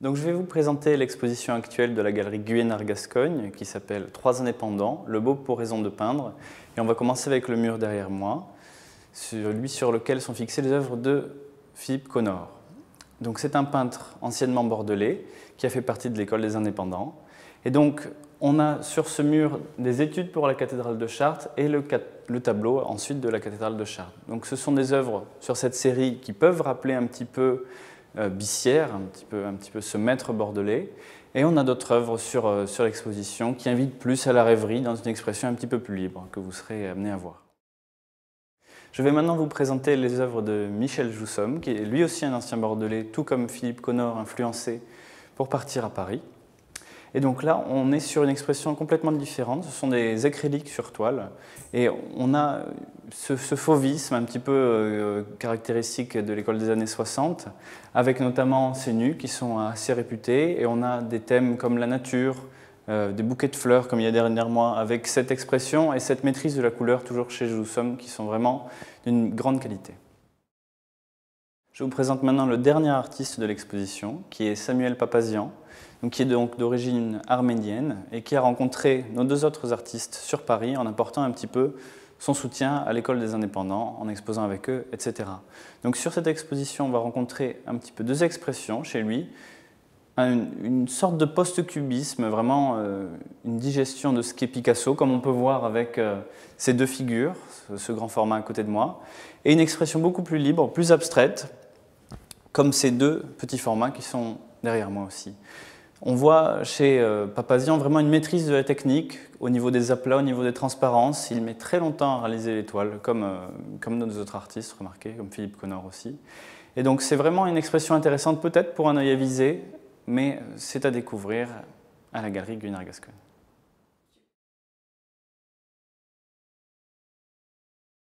Donc je vais vous présenter l'exposition actuelle de la galerie Guyénard-Gascogne qui s'appelle Trois indépendants, le beau pour raison de peindre. Et on va commencer avec le mur derrière moi, celui sur lequel sont fixées les œuvres de Philippe Connor. Donc c'est un peintre anciennement bordelais qui a fait partie de l'école des indépendants. Et donc on a sur ce mur des études pour la cathédrale de Chartres et le, tableau ensuite de la cathédrale de Chartres. Donc ce sont des œuvres sur cette série qui peuvent rappeler un petit peu Bissière, un petit, peu, un petit peu ce maître bordelais. Et on a d'autres œuvres sur, euh, sur l'exposition qui invitent plus à la rêverie dans une expression un petit peu plus libre que vous serez amené à voir. Je vais maintenant vous présenter les œuvres de Michel Joussomme, qui est lui aussi un ancien bordelais, tout comme Philippe Connor, influencé pour partir à Paris. Et donc là, on est sur une expression complètement différente. Ce sont des acryliques sur toile. Et on a ce, fauvisme un petit peu euh, caractéristique de l'école des années 60, avec notamment ces nus qui sont assez réputés. Et on a des thèmes comme la nature, euh, des bouquets de fleurs comme il y a dernièrement, avec cette expression et cette maîtrise de la couleur toujours chez Joussomme qui sont vraiment d'une grande qualité. Je vous présente maintenant le dernier artiste de l'exposition, qui est Samuel Papazian, qui est donc d'origine arménienne et qui a rencontré nos deux autres artistes sur Paris en apportant un petit peu son soutien à l'école des indépendants, en exposant avec eux, etc. Donc sur cette exposition, on va rencontrer un petit peu deux expressions chez lui, une, sorte de post-cubisme, vraiment euh, une digestion de ce qu'est Picasso, comme on peut voir avec euh, ces deux figures, ce grand format à côté de moi, et une expression beaucoup plus libre, plus abstraite, comme ces deux petits formats qui sont derrière moi aussi. On voit chez euh, Papazian vraiment une maîtrise de la technique au niveau des aplats, au niveau des transparences. Il met très longtemps à réaliser l'étoile, comme, euh, comme nos autres artistes, remarquez, comme Philippe Connor aussi. Et donc c'est vraiment une expression intéressante peut-être pour un œil avisé, mais c'est à découvrir à la galerie Gunnar Gascogne.